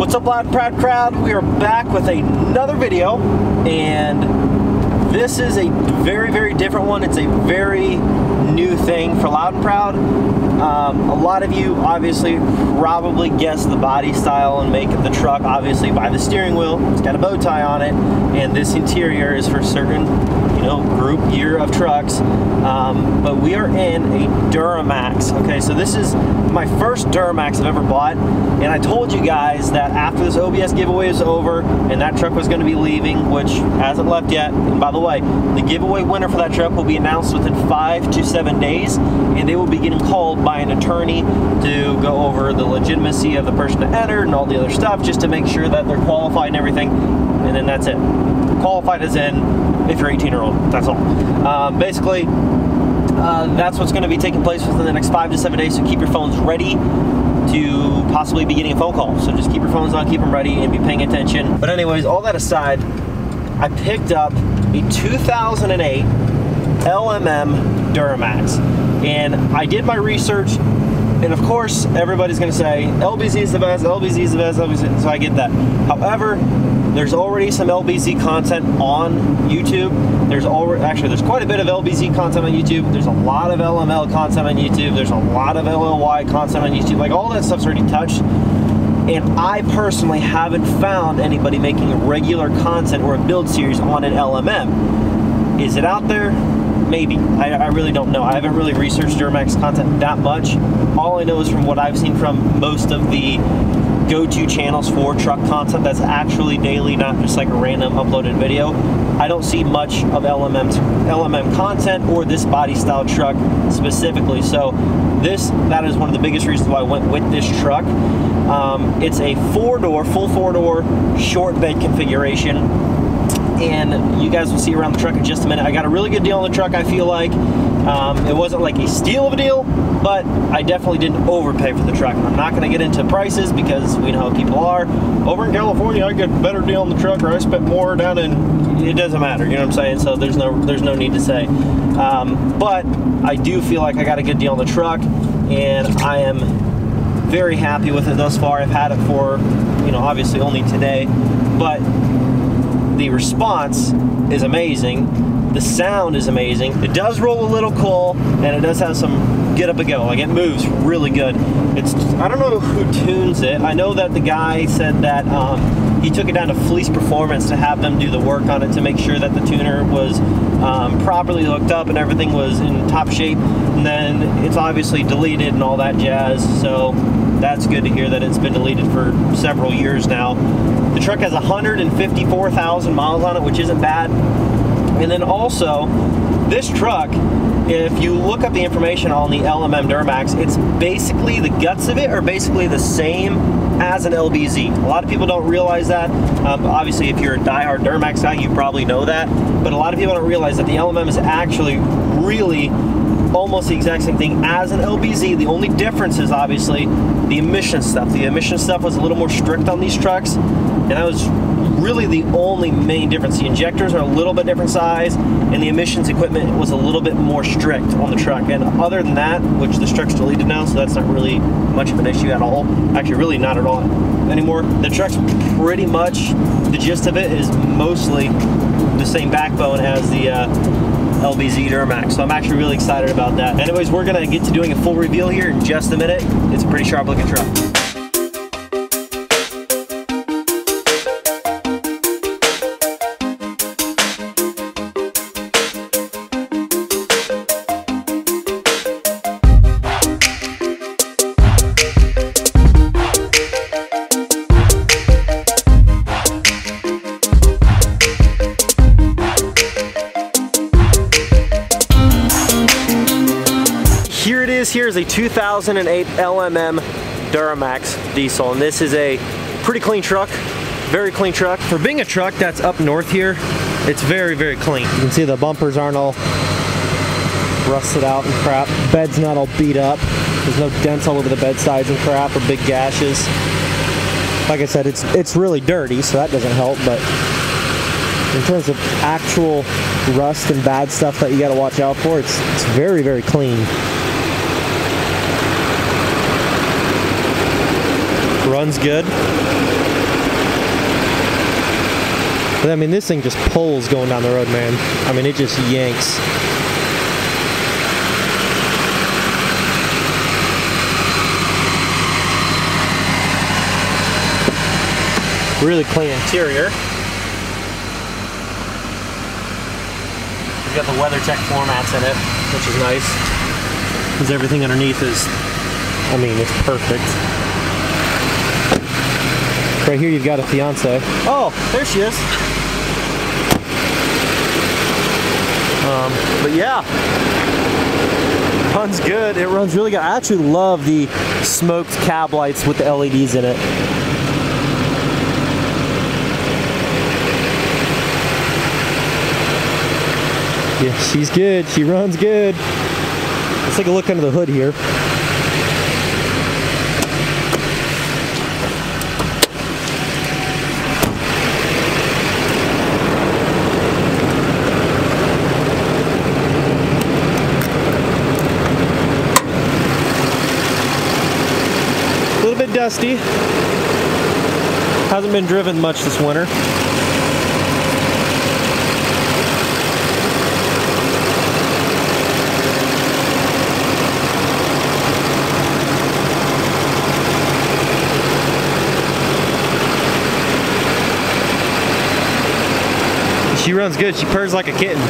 What's up, Loud Proud crowd? We are back with another video, and this is a very, very different one. It's a very new thing for Loud and Proud. Um, a lot of you obviously probably guessed the body style and make of the truck, obviously by the steering wheel. It's got a bow tie on it, and this interior is for certain, you know, group year of trucks. Um, but we are in a Duramax. Okay, so this is my first Duramax I've ever bought, and I told you guys that after this OBS giveaway is over and that truck was going to be leaving, which hasn't left yet. And by the way, the giveaway winner for that truck will be announced within five to seven days, and they will be getting called by an attorney to go over the legitimacy of the person that entered and all the other stuff, just to make sure that they're qualified and everything. And then that's it. Qualified as in if you're 18 or old. That's all. Um, basically, uh, that's what's going to be taking place within the next five to seven days. So keep your phones ready to possibly be getting a phone call. So just keep your phones on, keep them ready, and be paying attention. But anyways, all that aside, I picked up a 2008 LMM Duramax, and I did my research. And of course, everybody's going to say LBZ is the best, LBZ is the best, LBZ. So I get that. However, there's already some LBZ content on YouTube. There's already actually there's quite a bit of LBZ content on YouTube. There's a lot of LML content on YouTube. There's a lot of LLY content on YouTube. Like all that stuff's already touched. And I personally haven't found anybody making regular content or a build series on an LMM. Is it out there? Maybe. I, I, really don't know. I haven't really researched Duramax content that much. All I know is from what I've seen from most of the go-to channels for truck content that's actually daily, not just like a random uploaded video. I don't see much of LMM LMM content or this body style truck specifically. So this that is one of the biggest reasons why I went with this truck. Um, it's a four-door, full four-door, short bed configuration and you guys will see around the truck in just a minute. I got a really good deal on the truck, I feel like. Um, it wasn't like a steal of a deal, but I definitely didn't overpay for the truck. I'm not going to get into prices because we know how people are. Over in California, I get a better deal on the truck, or I spent more down in. It doesn't matter, you know what I'm saying? So there's no there's no need to say. Um, but I do feel like I got a good deal on the truck, and I am very happy with it thus far. I've had it for, you know, obviously only today, but the response is amazing. The sound is amazing. It does roll a little coal, and it does have some get up and go. Like it moves really good. It's I don't know who tunes it. I know that the guy said that um, he took it down to Fleece Performance to have them do the work on it to make sure that the tuner was um, properly hooked up and everything was in top shape. And then it's obviously deleted and all that jazz. So that's good to hear that it's been deleted for several years now. The truck has 154,000 miles on it, which isn't bad. And then also, this truck, if you look up the information on the LMM Duramax, it's basically the guts of it are basically the same as an LBZ. A lot of people don't realize that. Um, obviously, if you're a die-hard Duramax guy, you probably know that. But a lot of people don't realize that the LMM is actually really almost the exact same thing as an LBZ. The only difference is obviously the emission stuff. The emission stuff was a little more strict on these trucks, and that was really the only main difference. The injectors are a little bit different size, and the emissions equipment was a little bit more strict on the truck. And other than that, which this truck's deleted now, so that's not really much of an issue at all. Actually, really not at all anymore. The truck's pretty much, the gist of it is mostly the same backbone as the uh, LBZ Duramax. So I'm actually really excited about that. Anyways, we're gonna get to doing a full reveal here in just a minute. It's a pretty sharp looking truck. 2008 LMM Duramax diesel, and this is a pretty clean truck, very clean truck. For being a truck that's up north here, it's very, very clean. You can see the bumpers aren't all rusted out and crap. Bed's not all beat up. There's no dents all over the bed sides and crap or big gashes. Like I said, it's it's really dirty, so that doesn't help, but in terms of actual rust and bad stuff that you gotta watch out for, it's, it's very, very clean. Runs good. But I mean, this thing just pulls going down the road, man. I mean, it just yanks. Really clean interior. We've got the WeatherTech floor mats in it, which is nice. Because everything underneath is, I mean, it's perfect. Right here you've got a fiance. Oh, there she is. Um, but yeah, runs good. It runs really good. I actually love the smoked cab lights with the LEDs in it. Yeah, she's good. She runs good. Let's take a look under the hood here. Dusty. Hasn't been driven much this winter. She runs good. She purrs like a kitten.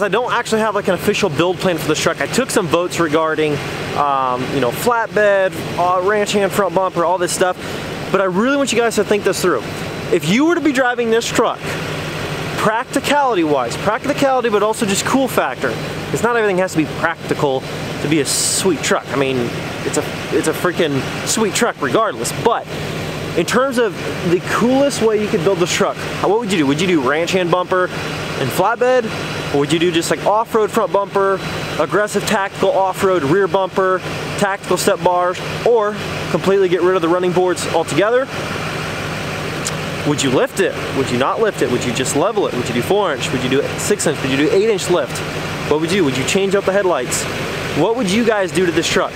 I don't actually have like an official build plan for this truck. I took some votes regarding, um, you know, flatbed, uh, ranch hand front bumper, all this stuff. But I really want you guys to think this through. If you were to be driving this truck, practicality wise, practicality, but also just cool factor, because not everything has to be practical to be a sweet truck. I mean, it's a it's a freaking sweet truck regardless. But in terms of the coolest way you could build this truck, what would you do? Would you do ranch hand bumper and flatbed? Or would you do just like off-road front bumper, aggressive tactical off-road rear bumper, tactical step bars, or completely get rid of the running boards altogether? Would you lift it? Would you not lift it? Would you just level it? Would you do four inch? Would you do six inch? Would you do eight inch lift? What would you do? Would you change up the headlights? What would you guys do to this truck?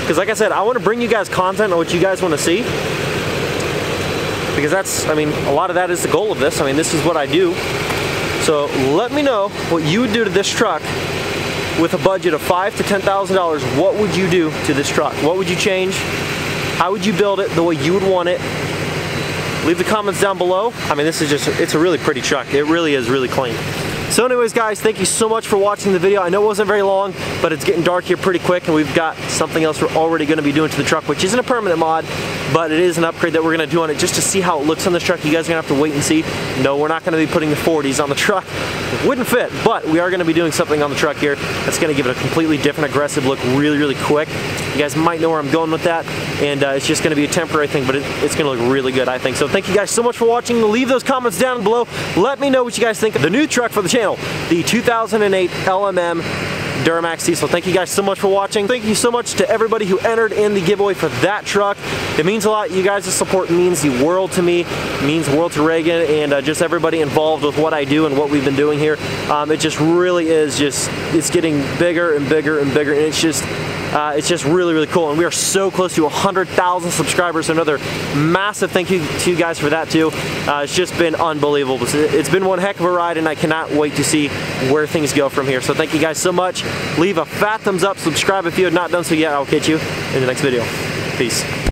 Because like I said, I want to bring you guys content on what you guys want to see. Because that's, I mean, a lot of that is the goal of this. I mean, this is what I do. So let me know what you would do to this truck with a budget of five to ten thousand dollars. What would you do to this truck? What would you change? How would you build it the way you would want it? Leave the comments down below. I mean, this is just, it's a really pretty truck. It really is really clean. So anyways, guys, thank you so much for watching the video. I know it wasn't very long, but it's getting dark here pretty quick, and we've got something else we're already gonna be doing to the truck, which isn't a permanent mod, but it is an upgrade that we're gonna do on it just to see how it looks on this truck. You guys are gonna have to wait and see. No, we're not gonna be putting the 40s on the truck. It wouldn't fit, but we are gonna be doing something on the truck here that's gonna give it a completely different aggressive look really, really quick. You guys might know where I'm going with that, and uh, it's just gonna be a temporary thing, but it, it's gonna look really good, I think. So thank you guys so much for watching. Leave those comments down below. Let me know what you guys think of the new truck for the channel, the 2008 LMM Duramax diesel. Thank you guys so much for watching. Thank you so much to everybody who entered in the giveaway for that truck. It means a lot. You guys' support means the world to me, it means world to Reagan, and uh, just everybody involved with what I do and what we've been doing here. Um, it just really is just, it's getting bigger and bigger and bigger, and it's just, uh, it's just really, really cool. And we are so close to 100,000 subscribers. So another massive thank you to you guys for that too. Uh, it's just been unbelievable. It's been one heck of a ride and I cannot wait to see where things go from here. So thank you guys so much. Leave a fat thumbs up, subscribe if you have not done so yet. I'll catch you in the next video. Peace.